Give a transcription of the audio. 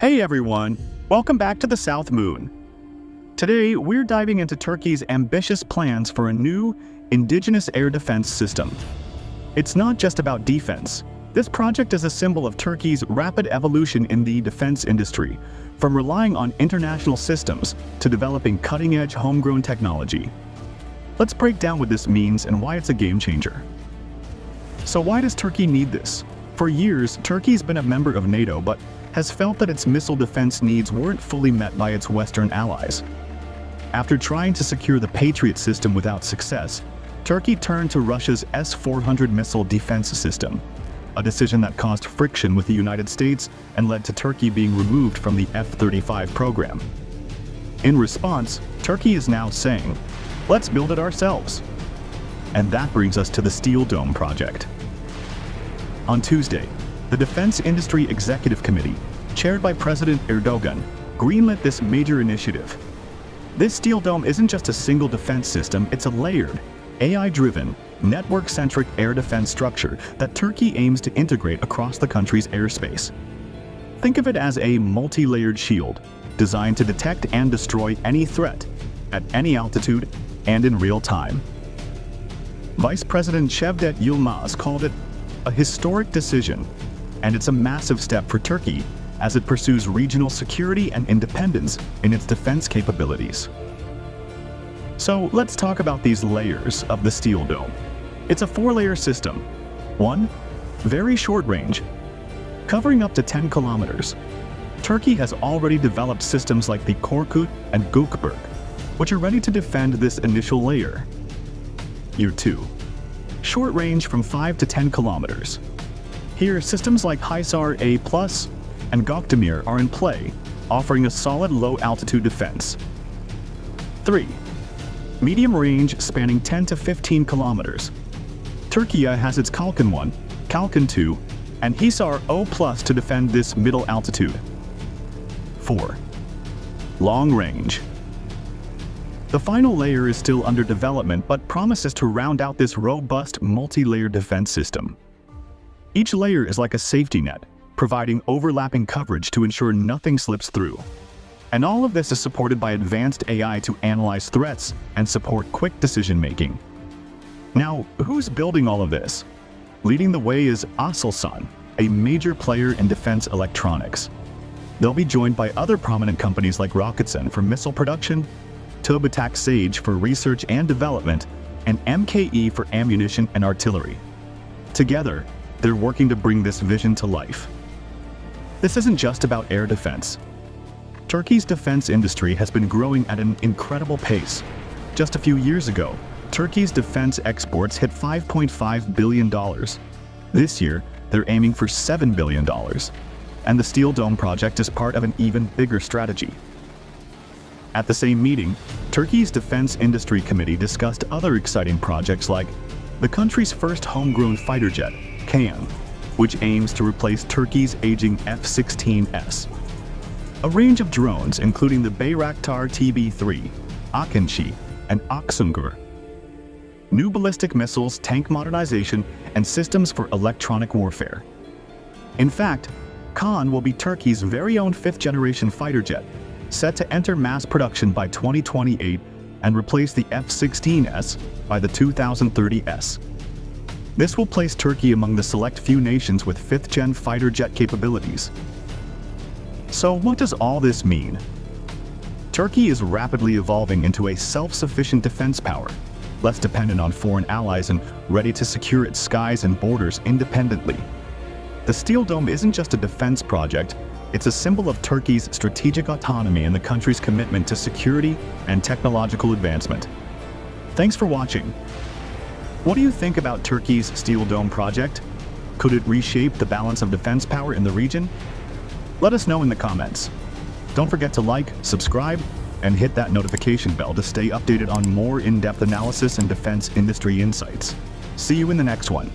Hey everyone, welcome back to the South Moon. Today, we're diving into Turkey's ambitious plans for a new, indigenous air defense system. It's not just about defense. This project is a symbol of Turkey's rapid evolution in the defense industry, from relying on international systems to developing cutting-edge homegrown technology. Let's break down what this means and why it's a game changer. So why does Turkey need this? For years, Turkey's been a member of NATO but has felt that its missile defense needs weren't fully met by its Western allies. After trying to secure the Patriot system without success, Turkey turned to Russia's S-400 missile defense system, a decision that caused friction with the United States and led to Turkey being removed from the F-35 program. In response, Turkey is now saying, let's build it ourselves. And that brings us to the Steel Dome project. On Tuesday, the Defense Industry Executive Committee, chaired by President Erdogan, greenlit this major initiative. This Steel Dome isn't just a single defense system, it's a layered, AI-driven, network-centric air defense structure that Turkey aims to integrate across the country's airspace. Think of it as a multi-layered shield, designed to detect and destroy any threat, at any altitude, and in real time. Vice President Cevdet Yilmaz called it a historic decision, and it's a massive step for Turkey as it pursues regional security and independence in its defense capabilities. So let's talk about these layers of the Steel Dome. It's a four-layer system. One, very short range, covering up to 10 kilometers. Turkey has already developed systems like the Korkut and Gökberk, which are ready to defend this initial layer. Year 2. Short range from 5 to 10 kilometers. Here, systems like Hisar A+, and Gökdemir are in play, offering a solid low-altitude defense. 3. Medium range spanning 10 to 15 kilometers. Turkey has its Kalkan 1, Kalkan 2, and Hisar O Plus to defend this middle altitude. 4. Long range. The final layer is still under development but promises to round out this robust multi-layer defense system. Each layer is like a safety net, providing overlapping coverage to ensure nothing slips through. And all of this is supported by advanced AI to analyze threats and support quick decision-making. Now, who's building all of this? Leading the way is Aselsan, a major player in defense electronics. They'll be joined by other prominent companies like Roketsan for missile production, TÜBİTAK Sage for research and development, and MKE for ammunition and artillery. Together, they're working to bring this vision to life. This isn't just about air defense. Turkey's defense industry has been growing at an incredible pace. Just a few years ago, Turkey's defense exports hit $5.5 billion. This year, they're aiming for $7 billion. And the Steel Dome project is part of an even bigger strategy. At the same meeting, Turkey's Defense Industry Committee discussed other exciting projects like the country's first homegrown fighter jet, Kaan, which aims to replace Turkey's aging F-16S a range of drones including the Bayraktar TB3, Akinci, and Aksungur. New ballistic missiles, tank modernization, and systems for electronic warfare. In fact, Kaan will be Turkey's very own fifth-generation fighter jet, set to enter mass production by 2028 and replace the F-16S by the 2030S. This will place Turkey among the select few nations with fifth-gen fighter jet capabilities, so what does all this mean? Turkey is rapidly evolving into a self-sufficient defense power, less dependent on foreign allies and ready to secure its skies and borders independently. The Steel Dome isn't just a defense project, it's a symbol of Turkey's strategic autonomy and the country's commitment to security and technological advancement. Thanks for watching. What do you think about Turkey's Steel Dome project? Could it reshape the balance of defense power in the region? Let us know in the comments. Don't forget to like, subscribe, and hit that notification bell to stay updated on more in-depth analysis and defense industry insights. See you in the next one.